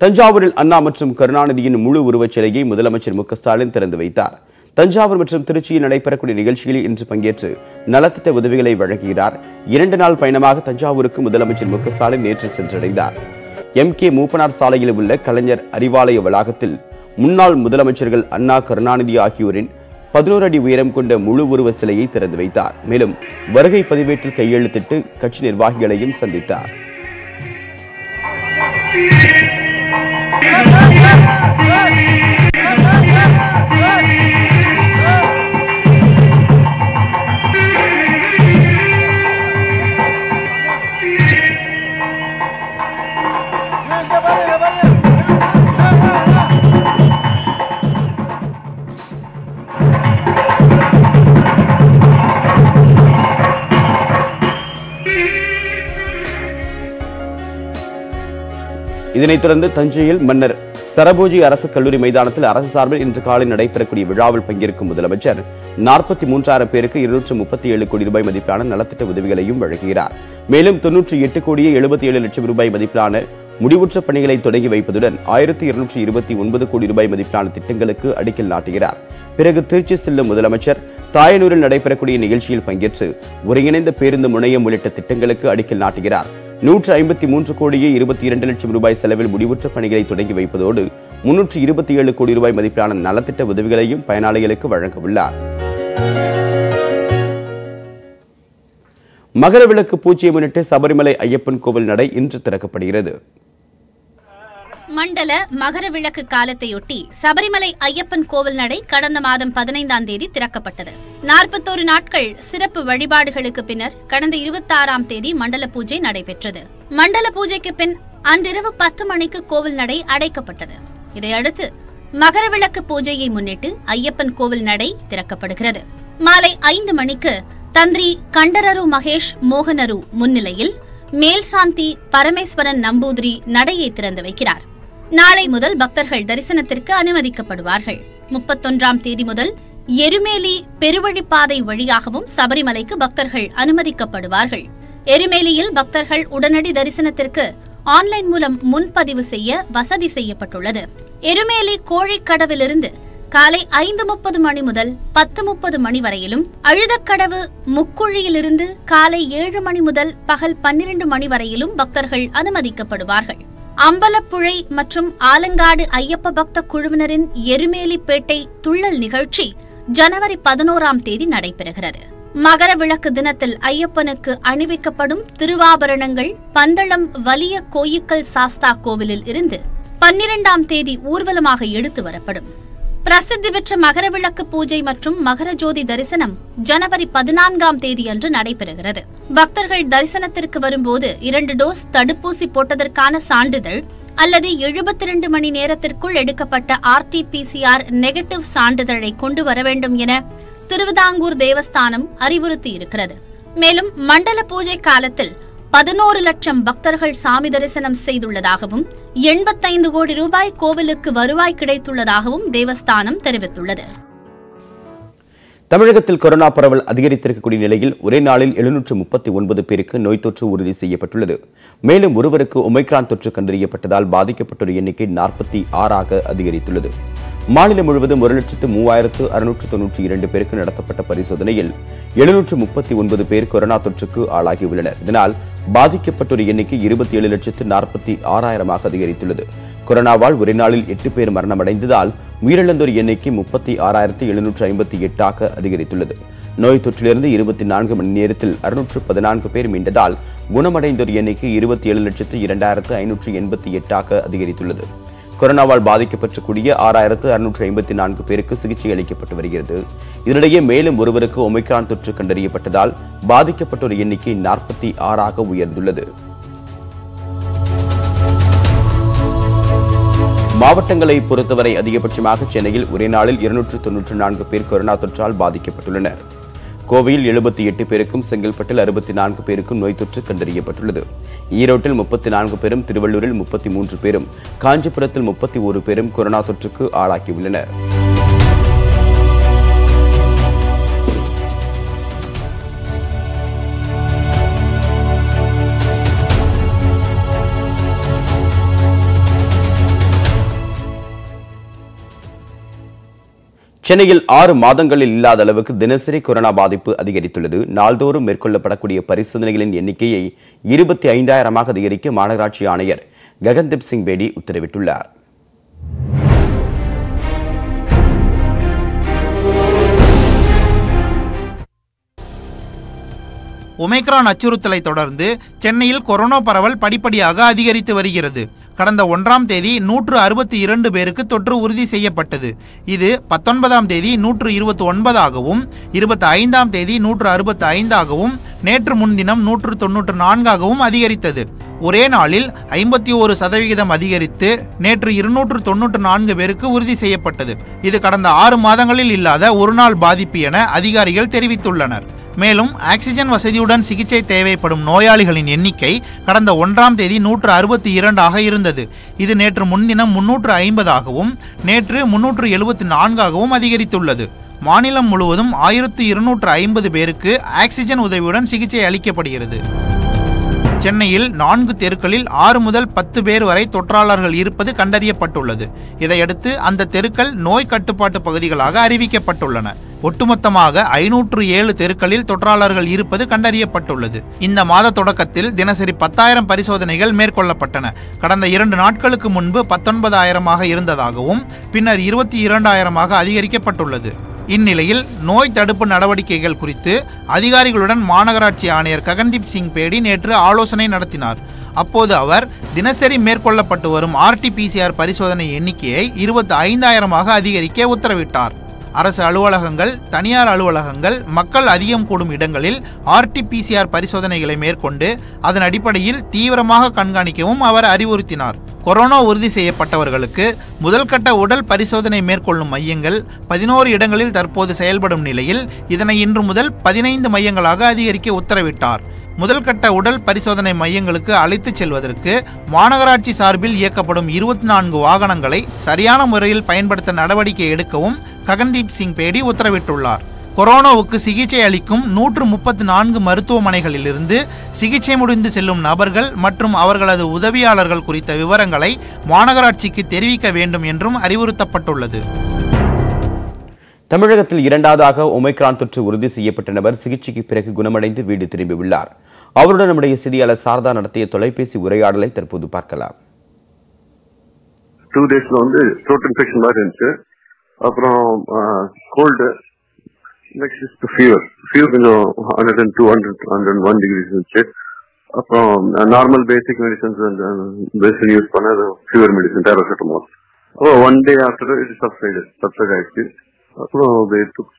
தஞ்சாவூரில் அண்ணா மற்றும் கருணாநிதியின் முழு உருவச் சிலையை முதலமைச்சர் மு ஸ்டாலின் திறந்து வைத்தார். தஞ்சாவூர் மற்றும் திருச்சியில் நடைபெறக்கூடிய நிகழ்ச்சியில் இன்று பங்கேற்று நலத்திட்ட உதவிகளை வழங்குகிறார் இரண்டு நாள் பயணமாக தஞ்சாவூருக்கு முதலமைச்சர் மு ஸ்டாலின் நேற்று சென்றடைந்தார். எம். கே. மூப்பனார் சாலையில் உள்ள கலைஞர் அறிவாலய வளாகத்தில் முன்னாள் முதலமைச்சர்கள் அண்ணா கருணாநிதி ஆகியோரின் பதினோரு அடி உயரம் கொண்ட முழு உருவ சிலையை திறந்து வைத்தார். மேலும் வருகை பதிவேட்டில் கையெழுத்திட்டு கட்சி நிர்வாகிகளையும் சந்தித்தார். ¡Viva! இதனைத் தொடர்ந்து தஞ்சையில் மன்னர் சரபோஜி அரசு கல்லூரி மைதானத்தில் அரசு சார்பில் இன்று காலை நடைபெறக்கூடிய விழாவில் பங்கேற்கும் முதலமைச்சர் நாற்பத்தி மூன்றாயிரம் பேருக்கு இருநூற்று முப்பத்தி ஏழு கோடி ரூபாய் மதிப்பிலான நலத்திட்ட உதவிகளையும் வழங்குகிறார். மேலும் தொன்னூற்றி எட்டு கோடியே எழுபத்தி ஏழு லட்சம் ரூபாய் மதிப்பிலான முடிவுற்ற பணிகளை தொடங்கி வைப்பதுடன் ஆயிரத்தி இருநூற்றி இருபத்தி ஒன்பது கோடி ரூபாய் மதிப்பிலான திட்டங்களுக்கு அடிக்கல் நாட்டுகிறார். பிறகு திருச்சி செல்லும் முதலமைச்சர் தாயனூரில் நடைபெறக்கூடிய நிகழ்ச்சியில் பங்கேற்று ஒருங்கிணைந்த பேருந்து முனையம் உள்ளிட்ட திட்டங்களுக்கு அடிக்கல் நாட்டுகிறார். நூற்று ஐம்பத்தி மூன்று கோடியே இருபத்தி இரண்டு லட்சம் ரூபாய் செலவில் முடிவுற்ற பணிகளை தொடங்கி வைப்பதோடு முன்னூற்று இருபத்தி ஏழு கோடி ரூபாய் மதிப்பிலான நலத்திட்ட உதவிகளையும் பயனாளிகளுக்கு வழங்க உள்ளார் மகரவிளக்கு பூஜையை முன்னிட்டு சபரிமலை ஐயப்பன் கோவில் நடை இன்று திறக்கப்படுகிறது. மண்டல மகர விளக்கு காலத்தையொட்டி சபரிமலை ஐயப்பன் கோவில் நடை கடந்த மாதம் பதினைந்தாம் தேதி திறக்கப்பட்டது. நாற்பத்தோரு நாட்கள் சிறப்பு வழிபாடுகளுக்கு பின்னர் கடந்த இருபத்தாறாம் தேதி மண்டல பூஜை நடைபெற்றது. மண்டல பூஜைக்கு பின் அன்றிரவு பத்து மணிக்கு கோவில் நடை அடைக்கப்பட்டது. இதையடுத்து மகர விளக்கு பூஜையை முன்னிட்டு ஐயப்பன் கோவில் நடை திறக்கப்படுகிறது. மாலை ஐந்து மணிக்கு தந்திரி கண்டரரு மகேஷ் மோகனரு முன்னிலையில் மேல்சாந்தி பரமேஸ்வரன் நம்பூதிரி நடையை திறந்து வைக்கிறார். நாளை முதல் பக்தர்கள் தரிசனத்திற்கு அனுமதிக்கப்படுவார்கள். முப்பத்தொன்றாம் தேதி முதல் எருமேலி பெருவழிப்பாதை வழியாகவும் சபரிமலைக்கு பக்தர்கள் அனுமதிக்கப்படுவார்கள். எருமேலியில் பக்தர்கள் உடனடி தரிசனத்திற்கு ஆன்லைன் மூலம் முன்பதிவு செய்ய வசதி செய்யப்பட்டுள்ளது. எருமேலி கோழிக்கடவிலிருந்து காலை ஐந்து முப்பது மணி முதல் பத்து முப்பது மணி வரையிலும் அழுதக்கடவு முக்குழியிலிருந்து காலை ஏழு மணி முதல் பகல் பன்னிரண்டு மணி வரையிலும் பக்தர்கள் அனுமதிக்கப்படுவார்கள். அம்பலப்புழை மற்றும் ஆலங்காடு ஐயப்ப பக்த குழுவினரின் எருமேலிப்பேட்டை துள்ளல் நிகழ்ச்சி ஜனவரி பதினோராம் தேதி நடைபெறுகிறது. மகர விளக்கு தினத்தில் ஐயப்பனுக்கு அணிவிக்கப்படும் திருவாபரணங்கள் பந்தளம் வலிய கோயிக்கல் சாஸ்தா கோவிலில் இருந்து பன்னிரெண்டாம் தேதி ஊர்வலமாக எடுத்து வரப்படும். பிரசித்தி பெற்ற மகர விளக்கு பூஜை மற்றும் மகர ஜோதி தரிசனம் ஜனவரி பதினான்காம் தேதி அன்று நடைபெறுகிறது. பக்தர்கள் தரிசனத்திற்கு வரும்போது இரண்டு டோஸ் தடுப்பூசி போட்டதற்கான சான்றிதழ் அல்லது எழுபத்தி இரண்டு மணி நேரத்திற்குள் எடுக்கப்பட்ட ஆர்டிபிசிஆர் நெகட்டிவ் சான்றிதழை கொண்டு வர வேண்டும் என திருவிதாங்கூர் தேவஸ்தானம் அறிவுறுத்தி இருக்கிறது மேலும் மண்டல பூஜை காலத்தில் பதினோரு லட்சம் பக்தர்கள் சாமி தரிசனம் செய்துள்ளதாகவும் எண்பத்தைந்து கோடி ரூபாய் கோவிலுக்கு வருவாய் கிடைத்துள்ளதாகவும் தேவஸ்தானம் தெரிவித்துள்ளது. தமிழகத்தில் கொரோனா பரவல் அதிகரித்திருக்கக்கூடிய நிலையில் ஒரே நாளில் எழுநூற்று முப்பத்தி ஒன்பது பேருக்கு நோய் தொற்று உறுதி செய்யப்பட்டுள்ளது. மேலும் ஒருவருக்கு ஒமைக்ரான் தொற்று கண்டறியப்பட்டதால் பாதிக்கப்பட்டோர் எண்ணிக்கை நாற்பத்தி ஆறாக அதிகரித்துள்ளது. மாநிலம் முழுவதும் ஒரு லட்சத்து மூவாயிரத்து அறுநூற்று தொன்னூற்றி இரண்டு பேருக்கு நடத்தப்பட்ட பரிசோதனையில் எழுநூற்று முப்பத்தி ஒன்பது பேர் கொரோனா தொற்றுக்கு ஆளாகியுள்ளனர். இதனால் பாதிக்கப்பட்டோர் எண்ணிக்கை இருபத்தி ஏழு லட்சத்து நாற்பத்தி ஆறாயிரமாக அதிகரித்துள்ளது. கொரோனாவால் ஒரே நாளில் எட்டு பேர் மரணமடைந்ததால் உயிரிழந்தோர் எண்ணிக்கை முப்பத்தி ஆறாயிரத்தி எழுநூற்று ஐம்பத்தி எட்டாக அதிகரித்துள்ளது. நோய் தொற்றிலிருந்து இருபத்தி நான்கு மணி நேரத்தில் அறுநூற்று பதினான்கு பேர் மீண்டதால் குணமடைந்தோர் எண்ணிக்கை இருபத்தி ஏழு லட்சத்து இரண்டாயிரத்து ஐநூற்று எண்பத்தி எட்டாக அதிகரித்துள்ளது. கொரோனாவால் பாதிக்கப்பட்டக்கூடிய ஆறாயிரத்து அறுநூற்று ஐம்பத்தி நான்கு பேருக்கு சிகிச்சை அளிக்கப்பட்டு வருகிறது. இதனிடையே மேலும் ஒருவருக்கு ஒமிக்ரான் தொற்று கண்டறியப்பட்டதால் பாதிக்கப்பட்டோர் எண்ணிக்கை நாற்பத்தி ஆறாக உயர்ந்துள்ளது. மாவட்டங்களை பொறுத்தவரை அதிகபட்சமாக சென்னையில் ஒரே நாளில் இருநூற்று தொன்னூற்று நான்கு பேர் கொரோனா தொற்றால் பாதிக்கப்பட்டுள்ளனர். கோவையில் எழுபத்தி எட்டு பேருக்கும் செங்கல்பட்டில் அறுபத்தி நான்கு பேருக்கும் நோய் தொற்று கண்டறியப்பட்டுள்ளது. ஈரோட்டில் முப்பத்தி நான்கு பேரும் திருவள்ளூரில் முப்பத்தி மூன்று பேரும் காஞ்சிபுரத்தில் முப்பத்தி ஒரு பேரும் கொரோனா தொற்றுக்கு ஆளாகியுள்ளனர். சென்னையில் ஆறு மாதங்களில் இல்லாத அளவுக்கு தினசரி கொரோனா பாதிப்பு அதிகரித்துள்ளது. நாள்தோறும் மேற்கொள்ளப்படக்கூடிய பரிசோதனைகளின் எண்ணிக்கையை இருபத்தி ஐந்தாயிரமாக அதிகரிக்க மாநகராட்சி ஆணையர் ககன்தீப் சிங் பேடி உத்தரவிட்டுள்ளார். ஒமைக்ரான் அச்சுறுத்தலை தொடர்ந்து சென்னையில் கொரோனா பரவல் படிப்படியாக அதிகரித்து வருகிறது. கடந்த ஒன்றாம் தேதி நூற்று அறுபத்தி இரண்டு பேருக்கு தொற்று உறுதி செய்யப்பட்டது. இது பத்தொன்பதாம் தேதி நூற்று இருபத்தி ஒன்பதாகவும் இருபத்தி ஐந்தாம் தேதி நூற்று அறுபத்தி ஐந்தாகவும் நேற்று முன்தினம் நூற்று தொன்னூற்று நான்காகவும் அதிகரித்தது. ஒரே நாளில் ஐம்பத்தி ஒரு சதவிகிதம் அதிகரித்து நேற்று இருநூற்று தொன்னூற்று நான்கு பேருக்கு உறுதி செய்யப்பட்டது. இது கடந்த ஆறு மாதங்களில் இல்லாத ஒரு நாள் பாதிப்பு என அதிகாரிகள் தெரிவித்துள்ளனர். மேலும் ஆக்சிஜன் வசதியுடன் சிகிச்சை தேவைப்படும் நோயாளிகளின் எண்ணிக்கை கடந்த ஒன்றாம் தேதி நூற்று அறுபத்தி இரண்டாக இருந்தது. இது நேற்று முன்தினம் முன்னூற்று ஐம்பதாகவும் நேற்று முன்னூற்று எழுபத்தி நான்காகவும் அதிகரித்துள்ளது. மாநிலம் முழுவதும் ஆயிரத்து இருநூற்று ஐம்பது பேருக்கு ஆக்சிஜன் உதவியுடன் சிகிச்சை அளிக்கப்படுகிறது. சென்னையில் நான்கு தெருக்களில் ஆறு முதல் பத்து பேர் வரை தொற்றாளர்கள் இருப்பது கண்டறியப்பட்டுள்ளது. இதையடுத்து அந்த தெருக்கள் நோய் கட்டுப்பாட்டு பகுதிகளாக அறிவிக்கப்பட்டுள்ளன. ஒட்டுமொத்தமாக ஐநூற்று ஏழு தெருக்களில் தொற்றாளர்கள் இருப்பது கண்டறியப்பட்டுள்ளது. இந்த மாத தொடக்கத்தில் தினசரி பத்தாயிரம் பரிசோதனைகள் மேற்கொள்ளப்பட்டன. கடந்த இரண்டு நாட்களுக்கு முன்பு பத்தொன்பதாயிரமாக இருந்ததாகவும் பின்னர் இருபத்தி இரண்டாயிரமாக அதிகரிக்கப்பட்டுள்ளது. இந்நிலையில் நோய் தடுப்பு நடவடிக்கைகள் குறித்து அதிகாரிகளுடன் மாநகராட்சி ஆணையர் ககன்தீப் சிங் பேடி நேற்று ஆலோசனை நடத்தினார். அப்போது அவர் தினசரி மேற்கொள்ளப்பட்டு வரும் ஆர்டிபிசிஆர் பரிசோதனை எண்ணிக்கையை இருபத்தி ஐந்தாயிரமாக அதிகரிக்க உத்தரவிட்டார். அரசு அலுவலகங்கள் தனியார் அலுவலகங்கள் மக்கள் அதிகம் கூடும் இடங்களில் ஆர்டிபிசிஆர் பரிசோதனைகளை மேற்கொண்டு அதன் அடிப்படையில் தீவிரமாக கண்காணிக்கவும் அவர் அறிவுறுத்தினார். கொரோனா உறுதி செய்யப்பட்டவர்களுக்கு முதல்கட்ட உடல் பரிசோதனை மேற்கொள்ளும் மையங்கள் பதினோரு இடங்களில் தற்போது செயல்படும் நிலையில் இதனை இன்று முதல் பதினைந்து மையங்களாக அதிகரிக்க உத்தரவிட்டார். முதல் கட்ட உடல் பரிசோதனை மையங்களுக்கு அழைத்துச் செல்வதற்கு மாநகராட்சி சார்பில் இயக்கப்படும் இருபத்தி நான்கு வாகனங்களை சரியான முறையில் பயன்படுத்த நடவடிக்கை எடுக்கவும் ககன்தீப் சிங் பேடி உத்தரவிட்டுள்ளார். கொரோனாவுக்கு சிகிச்சை அளிக்கும் நூற்று முப்பத்து நான்கு மருத்துவமனைகளிலிருந்து சிகிச்சை முடிந்து செல்லும் நபர்கள் மற்றும் அவர்களது உதவியாளர்கள் குறித்த விவரங்களை மாநகராட்சிக்கு தெரிவிக்க வேண்டும் என்றும் அறிவுறுத்தப்பட்டுள்ளது. தமிழகத்தில் இரண்டாவதாக ஒமைக்ரான் தொற்று உறுதி செய்யப்பட்ட நபர் சிகிச்சைக்கு பிறகு குணமடைந்து வீடு திரும்பியுள்ளார் அவருடன் நம்முடைய செய்தியாளர் சாரதா நடத்திய தொலைபேசி உரையாடலை தற்போது பார்க்கலாம். டூ டேஸ்ல வந்து த்ரோட் இன்ஃபெக்ஷன் மாதிரி இருந்துச்சு. அப்புறம் கோல்டு நெக்ஸ்ட் ஃபீவர் ஃபீவர் கொஞ்சம் hundred and two hundred hundred one degrees இருந்துச்சு. அப்புறம் normal basic medicines basic use பண்ண ஃபீவர் மெடிசன் பேராசிட்டமால் அப்புறம் one day after it subside subside ஆயிடுச்சு. அப்புறம்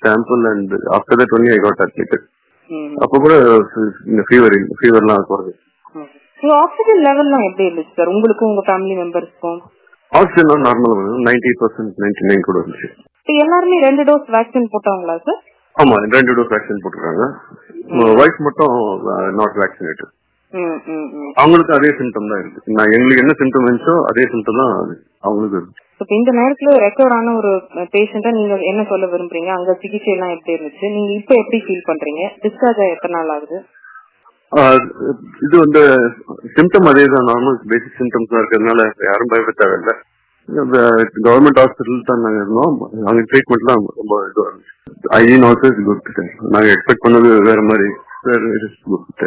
sample and after that only I got admitted அப்போ கூட இந்த ஃபீவர் ஃபீவர்லாம் குறைஞ்சு ஆக்சிஜன் லெவல்லாம் எப்படி இருந்துச்சு சார் உங்களுக்கும் உங்க family மெம்பர்ஸ்க்கும் oxygen normal ninety percent ninety nine கூட இருந்துச்சு. எல்லாருமே ரெண்டு டோஸ் வேக்சின் போட்டாங்களா சார் ஆமா ரெண்டு டோஸ் வேக்சின் போட்டுருக்காங்க. ஒய்ஃப் மட்டும் நாட் வேக்சினேட்டட் ம் ம் ம். அவங்களுக்கு அதே சிம்டம் தான் இருக்கு. நான் எங்களுக்கு என்ன சிம்டம் இருந்துச்சோ அதே சிம்டம் தான் அவங்களுக்கு இருக்கு. இப்ப இந்த நேரத்துல ரெக்கவர் ஆன ஒரு பேஷண்ட்டா நீங்க என்ன சொல்ல விரும்புறீங்க? அங்க சிகிச்சை எல்லாம் எப்படி இருந்துச்சு? நீங்க இப்ப எப்படி ஃபீல் பண்றீங்க? டிஸ்சார்ஜ் எத்தனை நாள் ஆகுது? இது வந்து சிம்டம் அதே தான். நார்மல் பேசிக் சிம்டம்ஸ் இருக்கிறதுனால யாரும் பயப்பட தேவையில்லை கவர்மெண்ட் ஹாஸ்பிட்டல் தான் நாங்கள் இருந்தோம். அங்க ட்ரீட்மெண்ட்லாம் ரொம்ப இதுவாக இருந்துச்சு. ஐஜின் ஆல்சோ இஸ் குட் நாங்க எக்ஸ்பெக்ட் பண்ணது வேற மாதிரி வேற இட் இஸ் குட்